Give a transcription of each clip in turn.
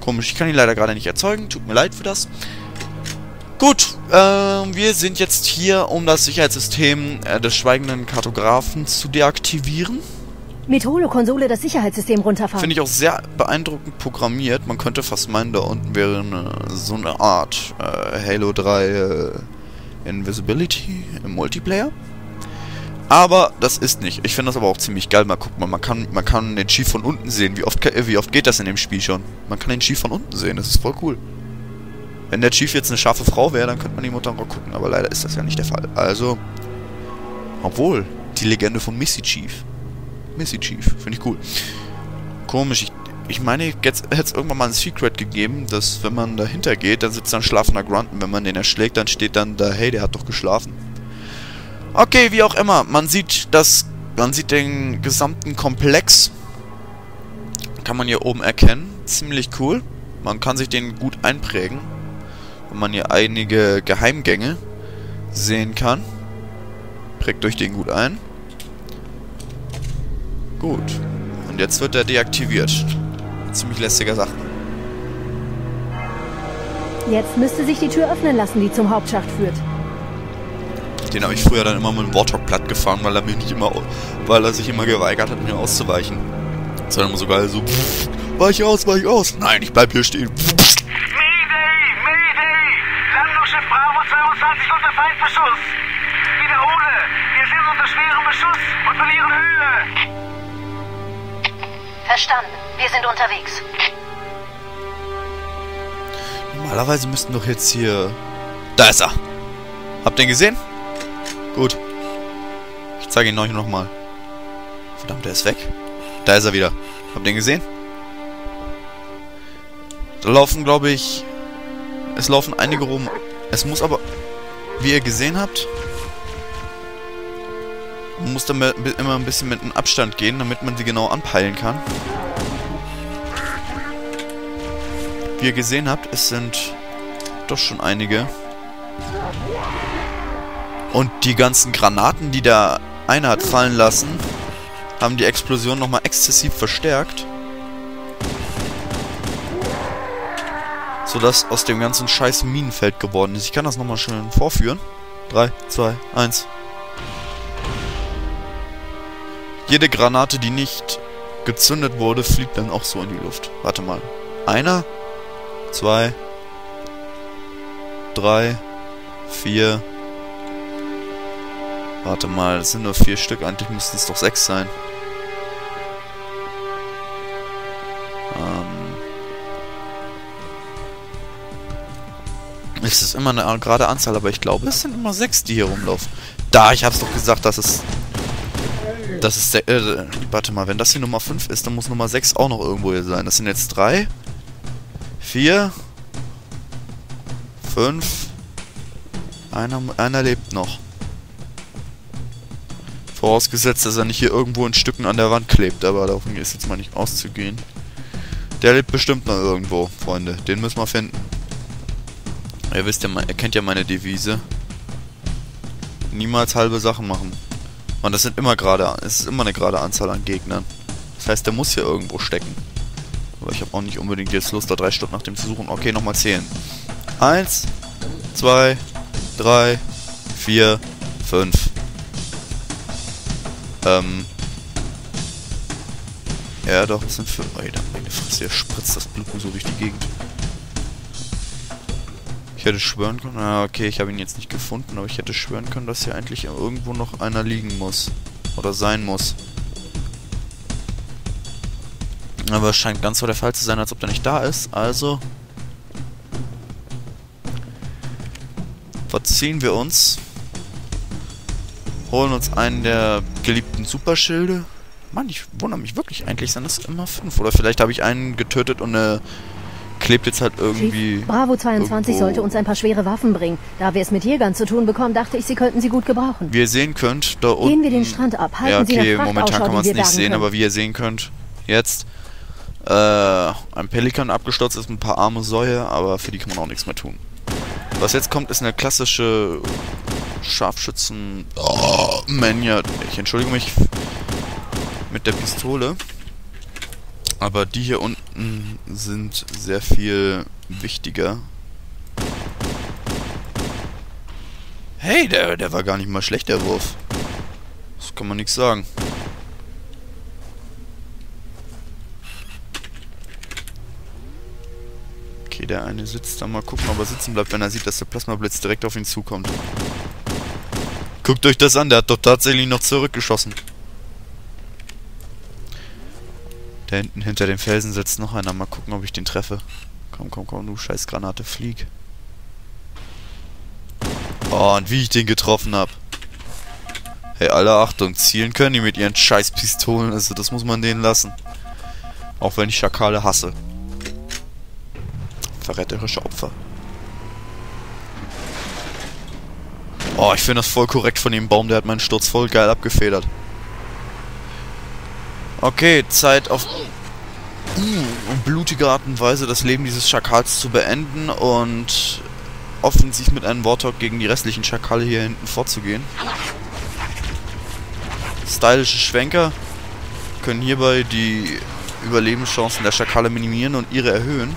Komisch, ich kann ihn leider gerade nicht erzeugen. Tut mir leid für das. Gut, äh, wir sind jetzt hier, um das Sicherheitssystem äh, des schweigenden Kartografen zu deaktivieren. Mit Holo-Konsole das Sicherheitssystem runterfahren. Finde ich auch sehr beeindruckend programmiert. Man könnte fast meinen, da unten wäre eine, so eine Art äh, Halo 3 äh, Invisibility im Multiplayer. Aber das ist nicht. Ich finde das aber auch ziemlich geil. Mal guck mal, man kann, man kann den Chief von unten sehen. Wie oft, wie oft geht das in dem Spiel schon? Man kann den Chief von unten sehen. Das ist voll cool. Wenn der Chief jetzt eine scharfe Frau wäre, dann könnte man die Mutter noch gucken. Aber leider ist das ja nicht der Fall. Also, obwohl, die Legende von Missy Chief. Missy Chief, finde ich cool. Komisch, ich, ich meine, jetzt hätte es irgendwann mal ein Secret gegeben, dass wenn man dahinter geht, dann sitzt ein schlafender Grunt und wenn man den erschlägt, dann steht dann da, hey, der hat doch geschlafen. Okay, wie auch immer. Man sieht das, man sieht den gesamten Komplex. Kann man hier oben erkennen. Ziemlich cool. Man kann sich den gut einprägen. Wenn man hier einige Geheimgänge sehen kann. Prägt euch den gut ein. Gut. Und jetzt wird er deaktiviert. Ziemlich lästige Sache. Jetzt müsste sich die Tür öffnen lassen, die zum Hauptschacht führt. Den habe ich früher dann immer mit dem Warthog platt gefahren, weil er mir nicht immer, weil er sich immer geweigert hat, mir auszuweichen. Das war immer so geil, so, pff, weich aus, weich aus. Nein, ich bleib hier stehen. Mayday, Mayday! Landungsschiff Bravo 22 unter Feindbeschuss. Wiederhole, wir sind unter schwerem Beschuss und verlieren Höhe. Verstanden. Wir sind unterwegs. Normalerweise müssten doch jetzt hier... Da ist er. Habt ihr ihn gesehen? Gut. Ich zeige ihn euch nochmal. Verdammt, der ist weg. Da ist er wieder. Habt ihr ihn gesehen? Da laufen, glaube ich... Es laufen einige rum. Es muss aber... Wie ihr gesehen habt... Man muss dann immer ein bisschen mit einem Abstand gehen, damit man sie genau anpeilen kann. Wie ihr gesehen habt, es sind doch schon einige. Und die ganzen Granaten, die der eine hat fallen lassen, haben die Explosion nochmal exzessiv verstärkt. Sodass aus dem ganzen scheiß Minenfeld geworden ist. Ich kann das nochmal schön vorführen. 3, 2, 1. Jede Granate, die nicht gezündet wurde, fliegt dann auch so in die Luft. Warte mal. Einer, zwei, drei, vier. Warte mal, das sind nur vier Stück. Eigentlich müssten es doch sechs sein. Ähm. Es ist immer eine gerade Anzahl, aber ich glaube, es sind immer sechs, die hier rumlaufen. Da, ich hab's doch gesagt, dass es... Das ist der... Äh, warte mal, wenn das hier Nummer 5 ist, dann muss Nummer 6 auch noch irgendwo hier sein. Das sind jetzt drei. Vier. Fünf. Einer, einer lebt noch. Vorausgesetzt, dass er nicht hier irgendwo in Stücken an der Wand klebt, aber davon ist jetzt mal nicht auszugehen. Der lebt bestimmt noch irgendwo, Freunde. Den müssen wir finden. Ihr wisst ja, ihr kennt ja meine Devise. Niemals halbe Sachen machen. Und das sind immer gerade, es ist immer eine gerade Anzahl an Gegnern. Das heißt, der muss hier irgendwo stecken. Aber ich habe auch nicht unbedingt jetzt Lust, da drei Stunden nach dem zu suchen. Okay, nochmal zählen. Eins, zwei, drei, vier, fünf. Ähm. Ja, doch, es sind fünf. Alter, meine Fresse, hier spritzt das Blut so durch die Gegend. Ich hätte schwören können, ah, okay, ich habe ihn jetzt nicht gefunden, aber ich hätte schwören können, dass hier eigentlich irgendwo noch einer liegen muss. Oder sein muss. Aber es scheint ganz so der Fall zu sein, als ob der nicht da ist. Also... Verziehen wir uns. Holen uns einen der geliebten Superschilde. Mann, ich wundere mich wirklich. Eigentlich sind das immer fünf. Oder vielleicht habe ich einen getötet und eine klebt jetzt halt irgendwie... Chief, Bravo 22 sollte uns ein paar schwere Waffen bringen. Da wir es mit Jägern zu tun bekommen, dachte ich, sie könnten sie gut gebrauchen. Wie ihr sehen könnt, da unten... Gehen wir den Strand ab. Halten ja, okay, Sie nach momentan kann man es nicht sehen, bergen aber wie ihr sehen könnt, jetzt... Äh, ein Pelikan abgestürzt ist, ein paar arme Säue, aber für die kann man auch nichts mehr tun. Was jetzt kommt, ist eine klassische Scharfschützen... Oh, Mania. Ich entschuldige mich mit der Pistole. Aber die hier unten sind sehr viel wichtiger. Hey, der, der war gar nicht mal schlecht, der Wurf. Das kann man nichts sagen. Okay, der eine sitzt da. Mal gucken, ob er sitzen bleibt, wenn er sieht, dass der Plasmablitz direkt auf ihn zukommt. Guckt euch das an, der hat doch tatsächlich noch zurückgeschossen. Da hinten hinter dem Felsen sitzt noch einer. Mal gucken, ob ich den treffe. Komm, komm, komm, du scheiß Granate, flieg. Oh, und wie ich den getroffen hab. Hey, alle Achtung, zielen können die mit ihren scheiß Pistolen. Also, das muss man denen lassen. Auch wenn ich Schakale hasse. Verräterische Opfer. Oh, ich finde das voll korrekt von dem Baum. Der hat meinen Sturz voll geil abgefedert. Okay, Zeit auf uh, blutige Art und Weise das Leben dieses Schakals zu beenden und offensiv mit einem Warthog gegen die restlichen Schakale hier hinten vorzugehen. Stylische Schwenker können hierbei die Überlebenschancen der Schakale minimieren und ihre erhöhen.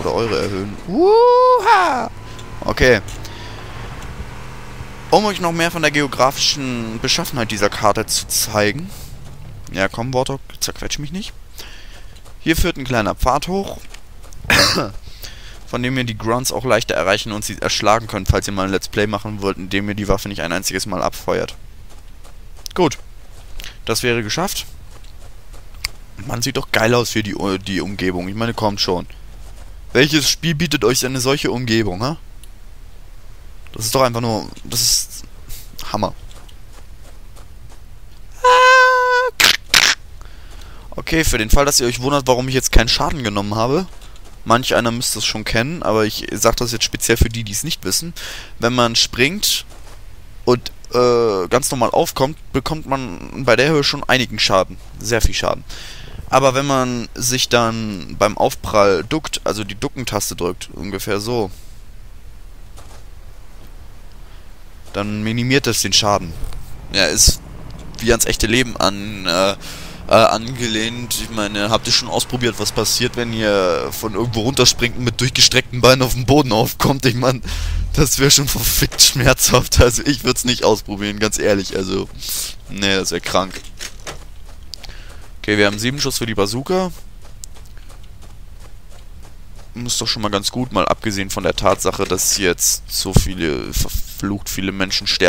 Oder eure erhöhen. Uha! Okay. Um euch noch mehr von der geografischen Beschaffenheit dieser Karte zu zeigen. Ja, komm, Warthog, zerquetsch mich nicht. Hier führt ein kleiner Pfad hoch. von dem ihr die Grunts auch leichter erreichen und sie erschlagen könnt, falls ihr mal ein Let's Play machen wollt, indem ihr die Waffe nicht ein einziges Mal abfeuert. Gut. Das wäre geschafft. Man sieht doch geil aus für die, die Umgebung. Ich meine, kommt schon. Welches Spiel bietet euch eine solche Umgebung, ha? Das ist doch einfach nur... Das ist... Hammer. Okay, für den Fall, dass ihr euch wundert, warum ich jetzt keinen Schaden genommen habe. Manch einer müsste es schon kennen, aber ich sage das jetzt speziell für die, die es nicht wissen. Wenn man springt und äh, ganz normal aufkommt, bekommt man bei der Höhe schon einigen Schaden. Sehr viel Schaden. Aber wenn man sich dann beim Aufprall duckt, also die Duckentaste drückt, ungefähr so, dann minimiert es den Schaden. Ja, ist wie ans echte Leben an äh, äh, angelehnt. Ich meine, habt ihr schon ausprobiert, was passiert, wenn ihr von irgendwo runterspringt und mit durchgestreckten Beinen auf dem Boden aufkommt? Ich meine, das wäre schon verfickt schmerzhaft. Also ich würde es nicht ausprobieren, ganz ehrlich. Also, nee, das wäre krank. Okay, wir haben sieben Schuss für die Bazooka. Ist doch schon mal ganz gut, mal abgesehen von der Tatsache, dass jetzt so viele, verflucht viele Menschen sterben.